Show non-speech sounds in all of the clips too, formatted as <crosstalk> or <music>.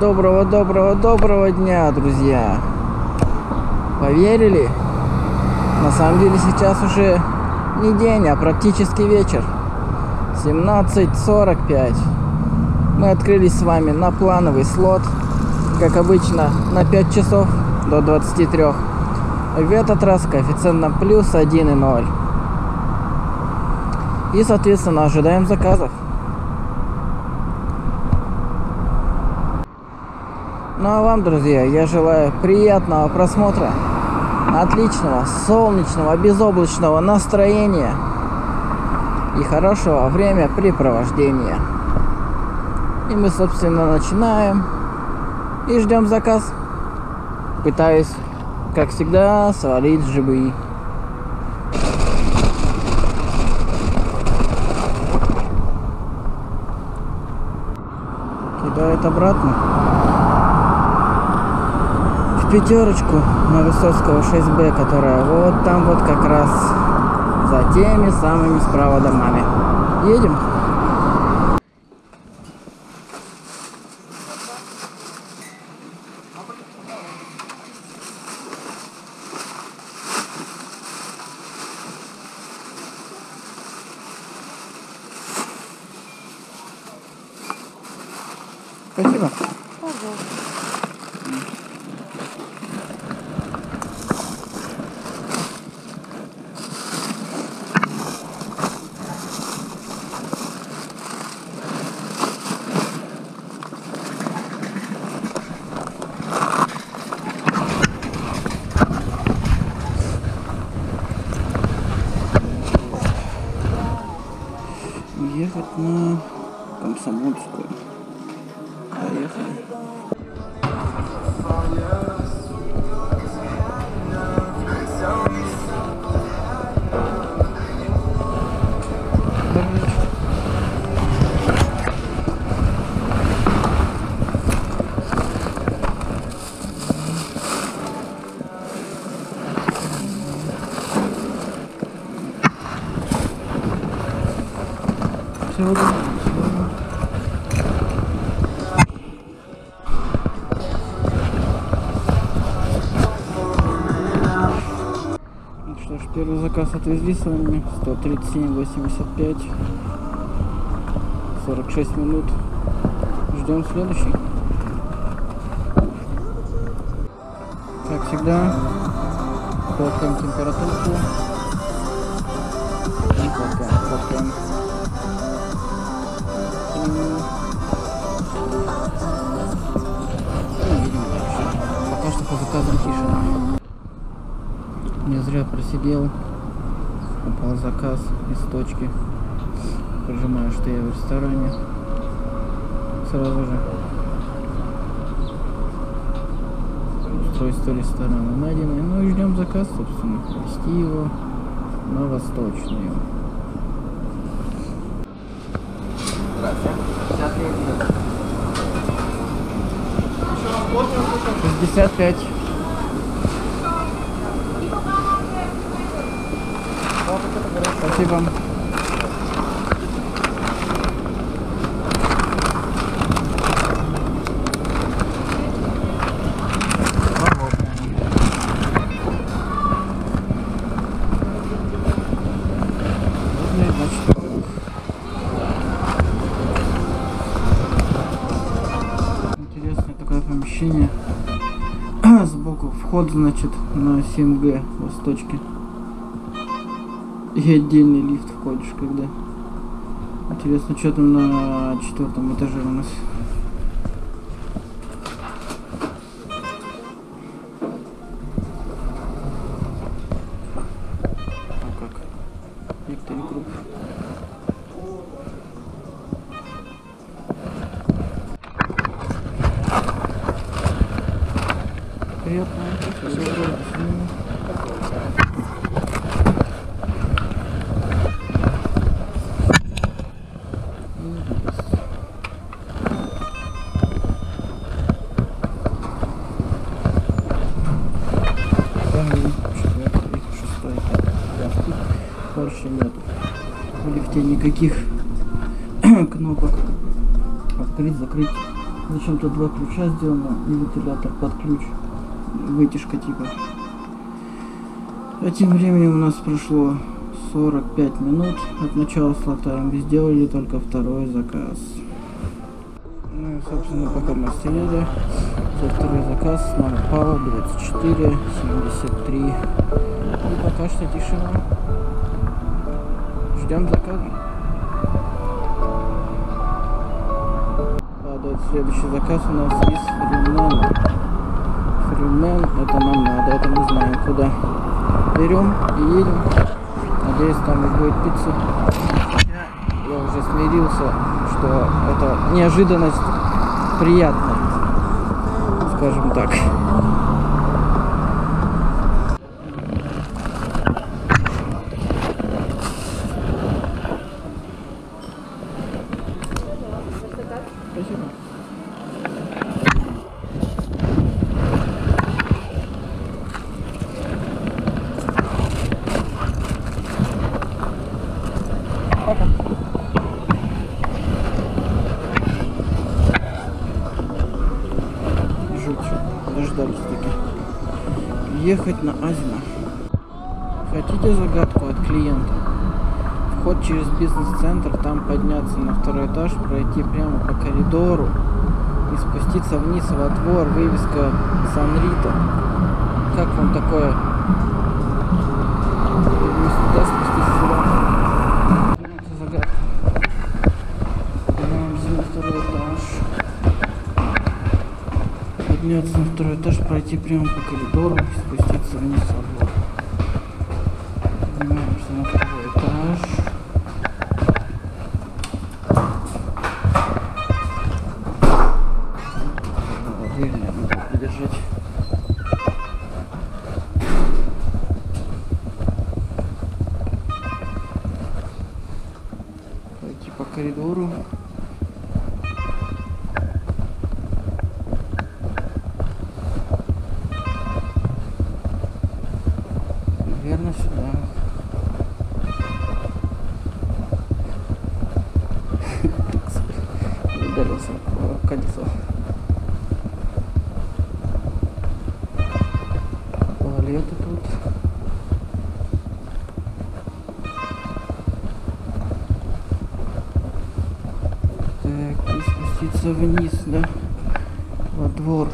Доброго, доброго, доброго дня, друзья! Поверили? На самом деле сейчас уже не день, а практически вечер. 17.45. Мы открылись с вами на плановый слот, как обычно, на 5 часов до 23. В этот раз коэффициентом плюс 1,0. И, соответственно, ожидаем заказов. Ну а вам, друзья, я желаю приятного просмотра, отличного, солнечного, безоблачного настроения и хорошего времяпрепровождения. И мы, собственно, начинаем и ждем заказ. Пытаюсь, как всегда, свалить с живы. Кидает обратно пятерочку на Высоцкого 6Б, которая вот там вот как раз за теми самыми справа домами. Едем? Oh, yeah. Первый заказ отвезли с вами. 137,85. 46 минут. Ждем следующий. Как всегда, фоткаем температурку. И фоткаем, фоткаем. Пока что по заказам тишина. Не зря просидел. Упал заказ из точки. Прожимаю, что я в ресторане. Сразу же. Устройство ресторана найдено. Ну и ждем заказ, собственно. Вести его на восточную. Шестьдесят пять. Спасибо. Помещение. <clears throat> Сбоку вход, значит, на 7Г восточке. И отдельный лифт входишь, когда. Интересно, что там на четвертом этаже у нас. Никаких <clears throat> кнопок. Открыть, закрыть. Зачем-то два ключа сделано и вентилятор под ключ. Вытяжка типа. А тем временем у нас прошло 45 минут от начала слота. Мы сделали только второй заказ. Ну и, собственно, пока мы сидели, за второй заказ нам упало 24, 73. И пока что тишина. Ждем заказа. Следующий заказ у нас из Фримен. Фримен, это нам надо, это мы знаем куда. Берем и едем. Надеюсь, там будет пицца. Я уже смирился, что это неожиданность приятная, скажем так. Спасибо. Жуть. Дождались таки. Ехать на Азино. Хотите загадку от клиента? Вход через бизнес-центр, там подняться на второй этаж, пройти прямо по коридору и спуститься вниз во двор, вывеска Санрита. Как вам такое? Вниз туда, спуститься сюда. Подняться на второй этаж, пройти прямо по коридору вниз, да? Во двор.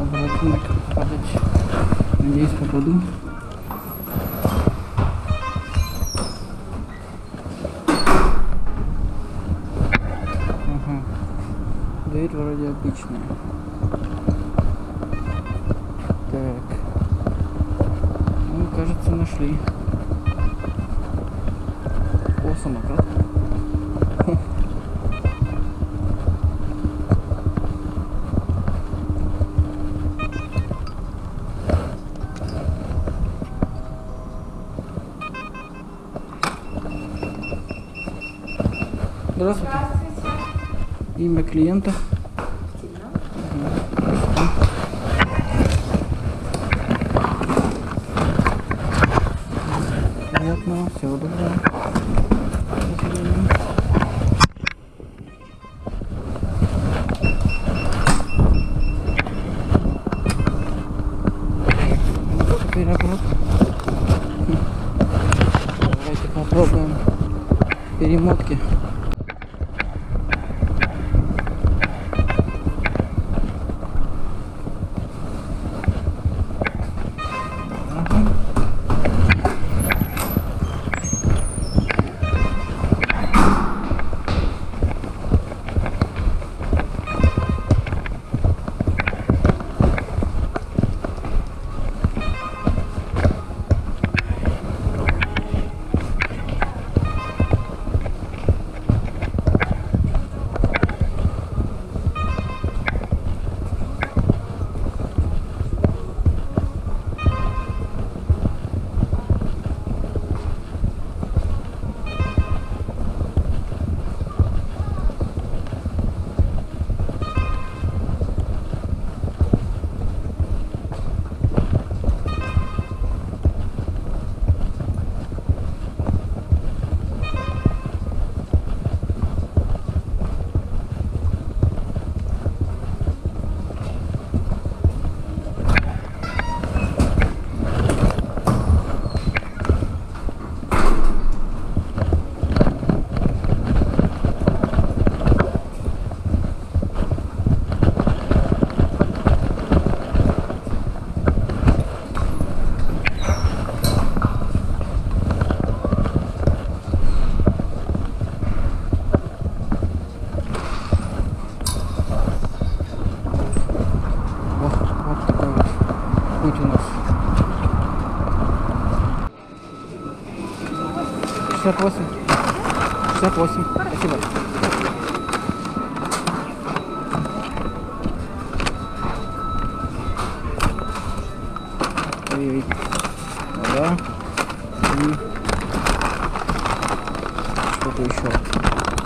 Обратно падать. Надеюсь, попаду. Ага. Дверь вроде обычная. Кажется, нашли. О, самокат. Здравствуйте. Имя клиента. Приятного, всего доброго. До свидания. Теперь обратно. Давайте попробуем перемотки. 68. Спасибо. Ой-ой. Да. И что-то еще.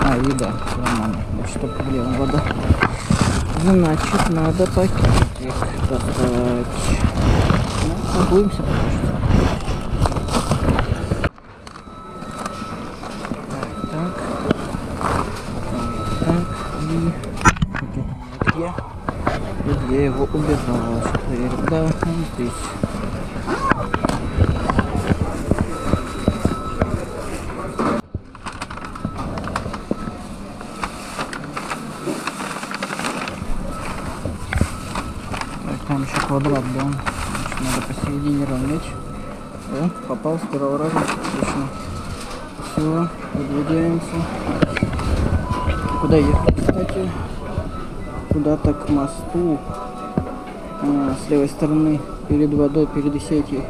А, еда. Нормально. Значит, только влево вода. Значит, надо пакетик достать. Ну, торгуемся пока что. Так, так. Так, и... Где? Где я его убежал? Сейчас проверим. Да, он здесь. Так, там еще квадрат, да? Значит, надо посередине равнять. О, попал с первого раза. Отлично. Все, выдвигаемся. Куда ехать, кстати? Куда-то к мосту. А, с левой стороны, перед водой, перед сетью.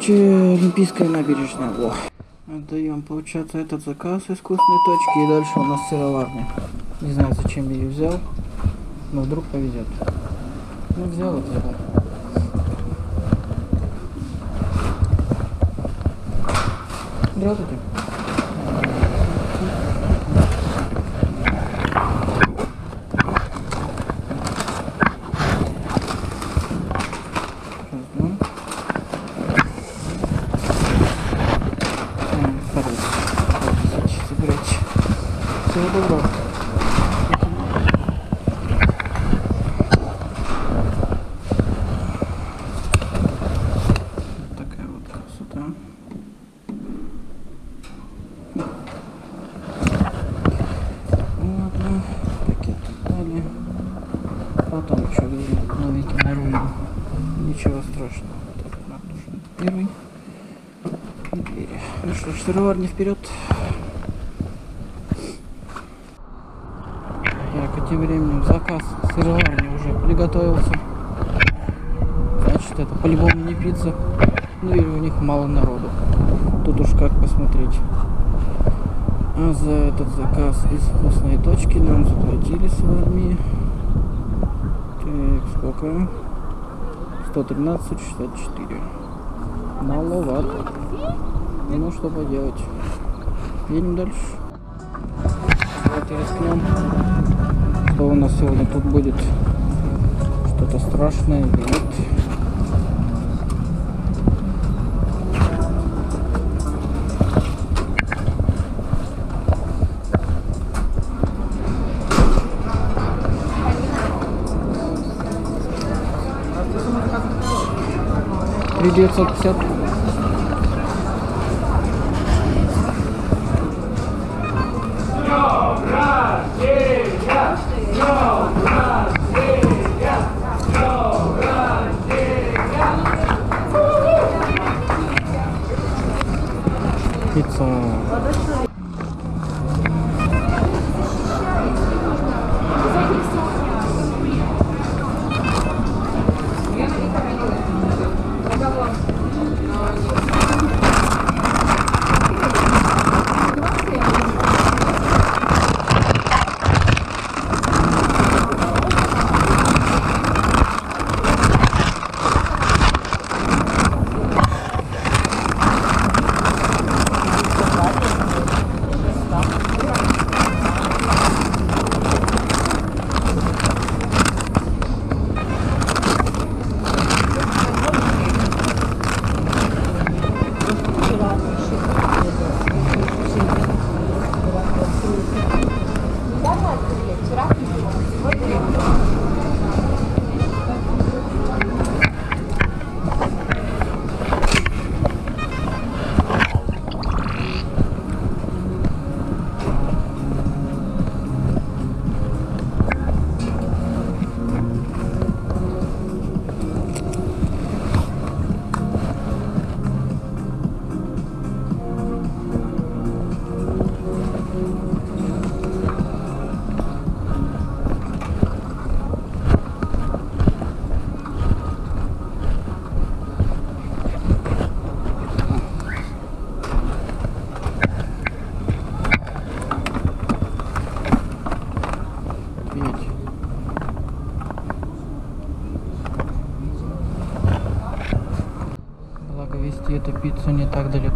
Че, Олимпийская набережная. Во. Отдаем, получается, этот заказ искусственной точки. И дальше у нас сыроварня. Не знаю, зачем я ее взял. Но вдруг повезет. Ну, взял и взял. Здравствуйте. Ждем. М, Хорош. Сейчас забирайте. Всего доброго. Вот такая вот красота. Ладно, пакет дали. Потом еще где новенький наружу. Ничего страшного. Так, нам нужен первый. И двери. Ж, сыроварни вперед. Так, а тем временем заказ сыроварни уже приготовился. Значит, это по-любому не пицца. Ну или у них мало народу. Тут уж как посмотреть. А за этот заказ из вкусной точки нам заплатили с вами. Так, сколько? 113,64. Маловато. Ну что поделать. Едем дальше. Давайте рискнем. Что у нас сегодня тут будет? Что-то страшное или нет? Три девятьсот пятьдесят.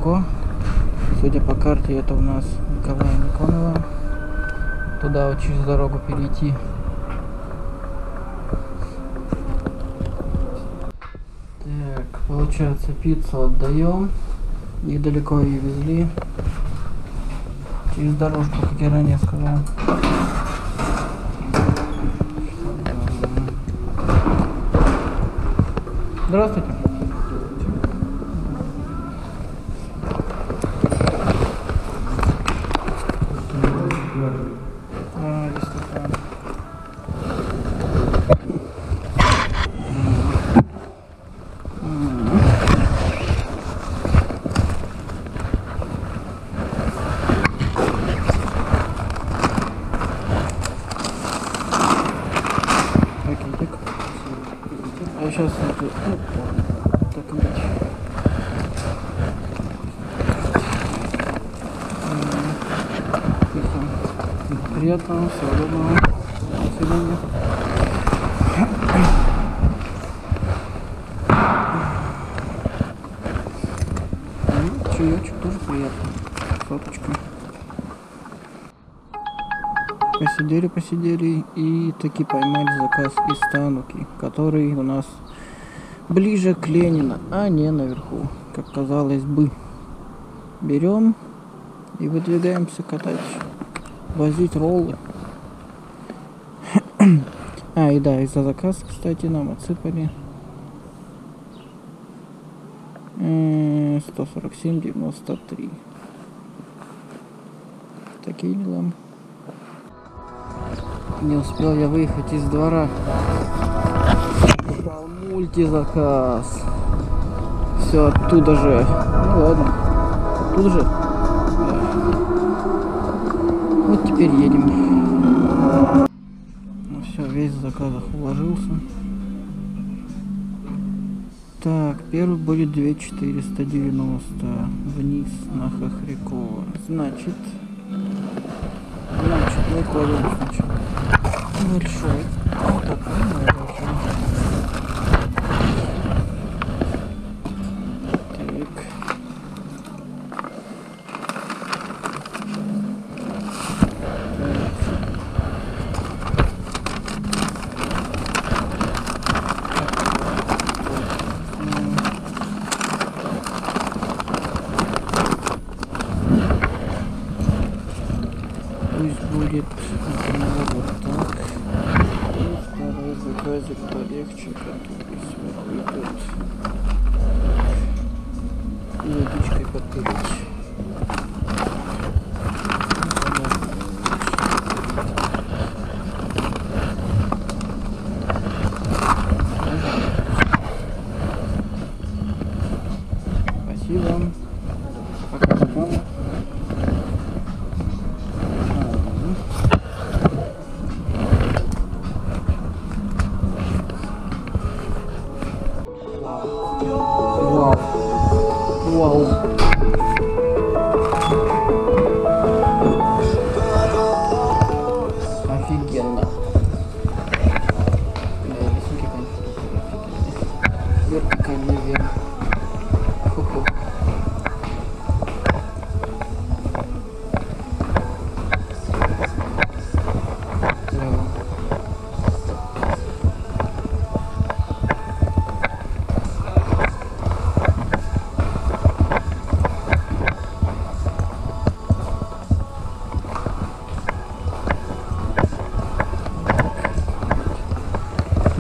Не так далеко. Судя по карте, это у нас Николая Никонова. Туда вот через дорогу перейти. Так, получается, пиццу отдаем. Недалеко ее везли. Через дорожку, как я ранее сказал. Здравствуйте. А, здесь такая. Пакетик. А сейчас это, ну, так и быть. М, тихо. Приятного, всего доброго. До свидания. Ну, чаечек тоже приятно. Соточка. Посидели, посидели и таки поймали заказ из Тануки, который у нас ближе к Ленина, а не наверху, как казалось бы. Берем и выдвигаемся катать, возить роллы. <coughs> А, и да, и за заказ, кстати, нам отсыпали э, 147,93. Такие дела. Не успел я выехать из двора. Попал мультизаказ. Все оттуда же. Ну ладно. Оттуда же. Вот теперь едем. Ну все, весь в заказах уложился. Так, первый будет 2490 вниз на Хохрякова. Значит, значит, мы кладем сначала большой. Вот такой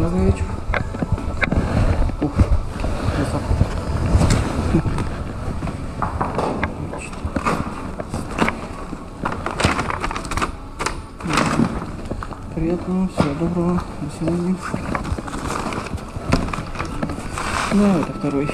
Добрый вечер. Ух. Приятного, всего доброго, до свидания. Да, это второй.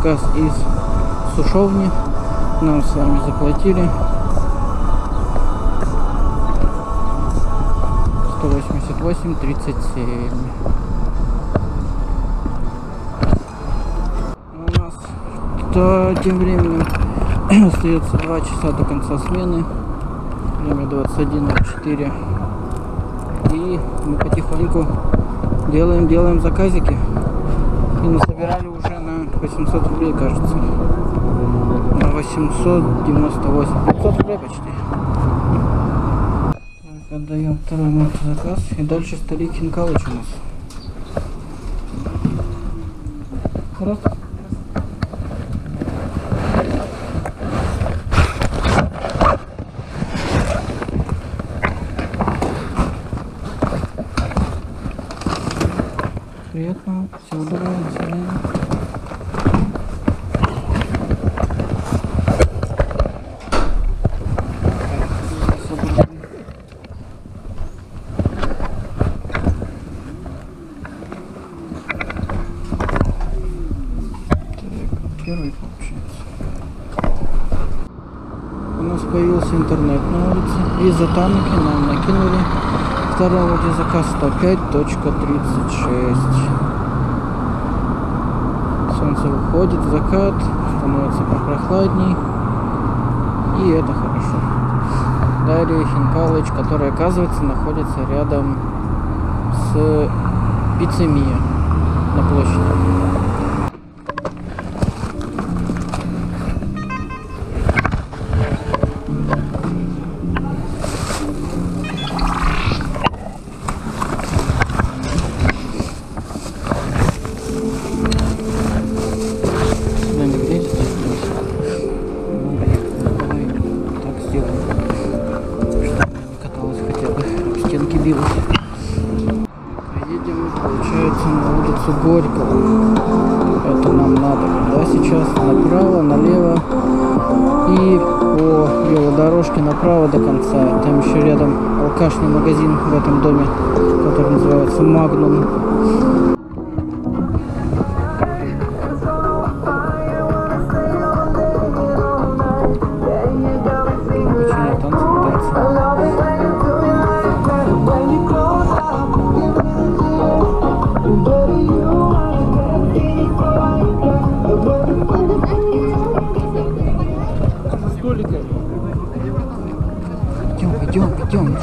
Заказ из сушовни нам с вами заплатили. 188.37 у нас то тем временем <clears throat> остается 2 часа до конца смены. Время 21.04 и мы потихоньку делаем делаем заказики и насобирали уже на 800 рублей кажется на 898 500 рублей почти так, отдаем второй мотозаказ и дальше старик Хинкалыч у нас Здравствуйте. Приятно. Всего доброго. До свидания. Так, Первый получается. У нас появился интернет на Из-за танки нам накинули второй заказ 105.36. Солнце выходит, закат, становится попрохладней. И это хорошо. Далее Хинкалыч, который оказывается находится рядом с Пиццемия на площади.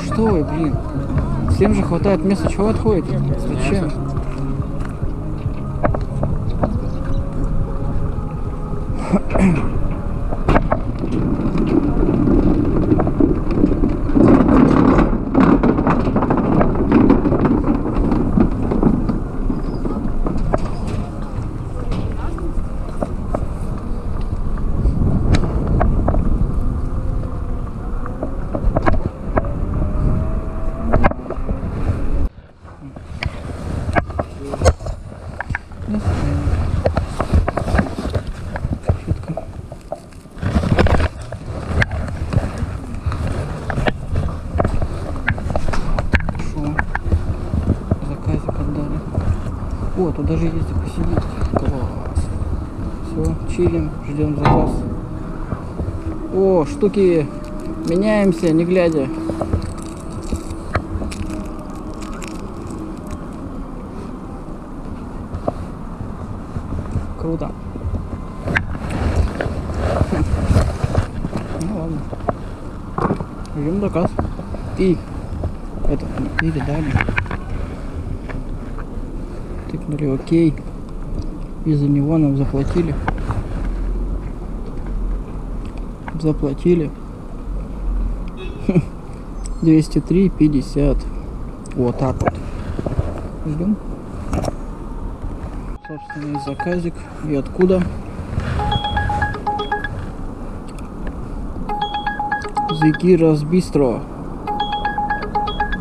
Что вы, блин? Всем же хватает места. Чего отходите? Зачем? До свидания. Шутка. Хорошо. Заказик отдали. О, тут даже есть посидеть. Класс. Все, чилим, ждем заказ. О, штуки меняемся, не глядя. Круто. Ну ладно. Ждем заказ. И это передали. Тыкнули окей. И за него нам заплатили. Заплатили. <laughs> 203,50. Вот так вот. Ждем. Собственный заказик. И откуда? Зикирас Бистро.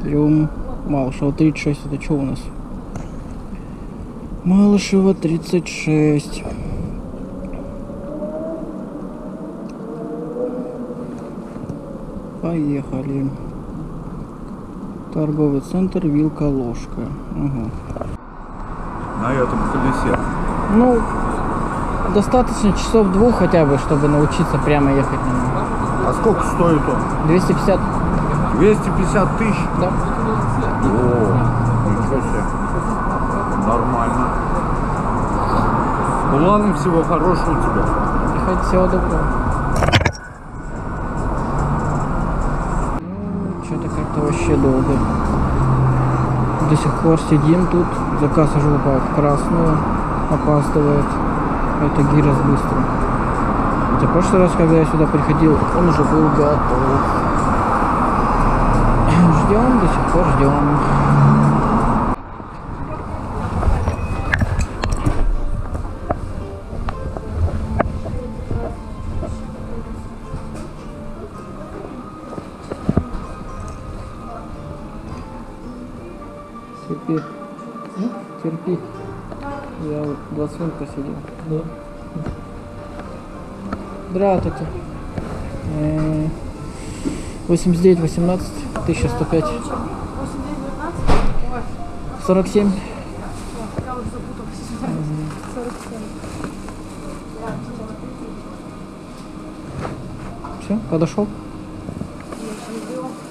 Берем Малышева 36. Это что у нас? Малышева 36. Поехали. Торговый центр Вилка-Ложка. Ага. На этом колесе. Ну, достаточно часов двух хотя бы, чтобы научиться прямо ехать на нем. А сколько стоит он? 250, 250 тысяч? да? О, ничего себе. Нормально. Ну ладно, всего хорошего тебе. Хоть всего доброго. Ну, что-то как-то вообще долго. До сих пор сидим тут. Заказ уже упал в красную. Опаздывает. Это гирос быстро. В прошлый раз, когда я сюда приходил, он уже был готов. <clears throat> Ждем, до сих пор ждем. Здравствуйте. Э, 89, 18, 1105, 47. Все, подошел?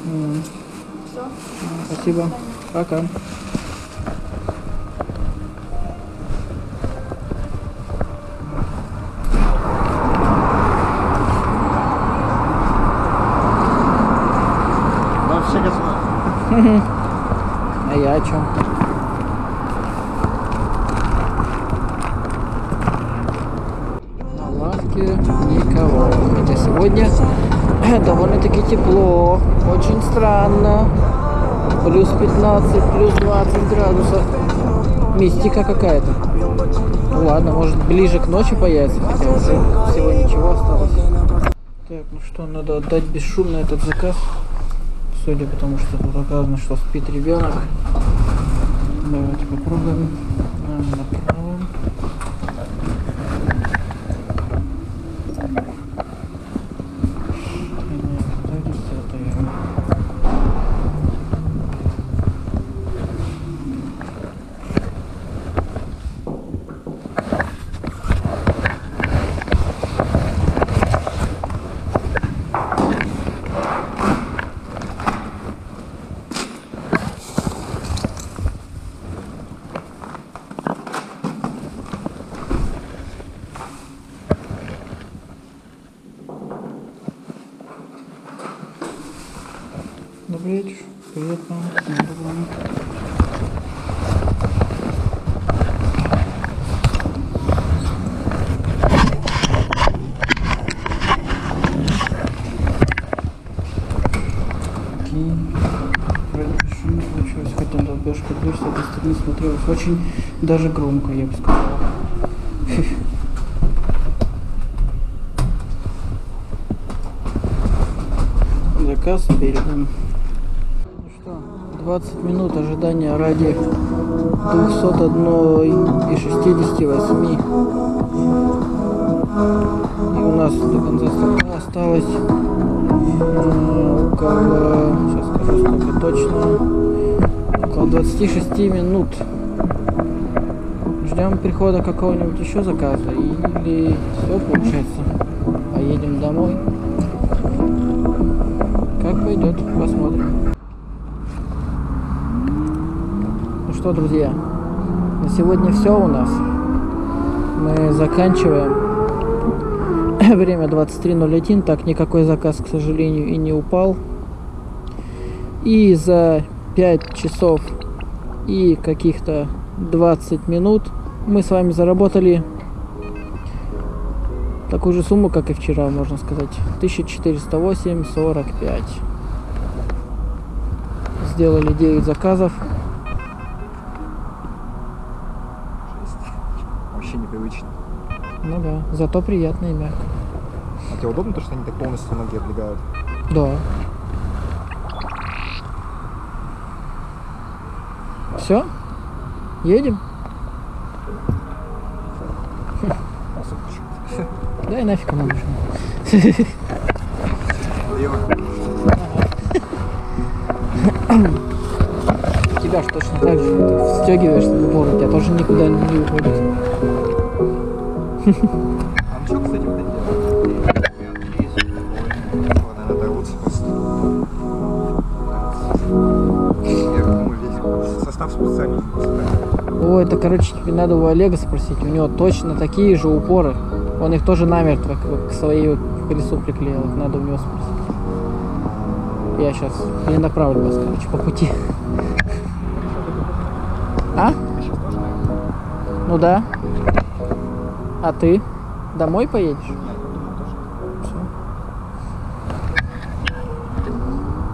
М. Спасибо. Пока. А я о чем? На лавке никого. Хотя сегодня <clears throat> довольно-таки тепло. Очень странно. Плюс 15, плюс 20 градусов. Мистика какая-то. Ну ладно, может ближе к ночи появится. Хотя уже всего ничего осталось. Так, ну что, надо отдать бесшумно этот заказ. Судя по тому, что тут оказано, что спит ребенок. Давайте попробуем. А, Направо. Это десятое. Добрый вечер. Привет вам. Добрый вам. Окей. Вроде бы шум не получилось, хотя долбежка дверь с этой стороны смотрелась очень даже громко, я бы сказал. Заказ передан. Ну что, 20 минут ожидания ради 201 и 68. И у нас до конца срока осталось э, около, сейчас скажу сколько точно, около 26 минут. Ждем прихода какого-нибудь еще заказа или все получается. Поедем домой. Как пойдет, посмотрим. Ну что, друзья, на сегодня все у нас. Мы заканчиваем. <coughs> Время 23.01, так никакой заказ, к сожалению, и не упал. И за 5 часов и каких-то 20 минут мы с вами заработали такую же сумму, как и вчера, можно сказать. 1408,45. Сделали 9 заказов. Вообще непривычно. Ну да, зато приятно и мягко. А тебе удобно то, что они так полностью ноги облегают? Да. Все? Едем? Да и нафиг нам нужна. Тебя же точно так же встегиваешь в упор, у тебя тоже никуда не уходит. Это, короче, тебе надо у Олега спросить. У него точно такие же упоры. Он их тоже намертво к, к своей колесу приклеил. Их Надо у него спросить. Я сейчас не направлю вас, короче, по пути. А? Ну да. А ты? Домой поедешь? Все.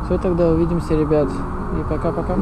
Все, тогда увидимся, ребят. И пока-пока.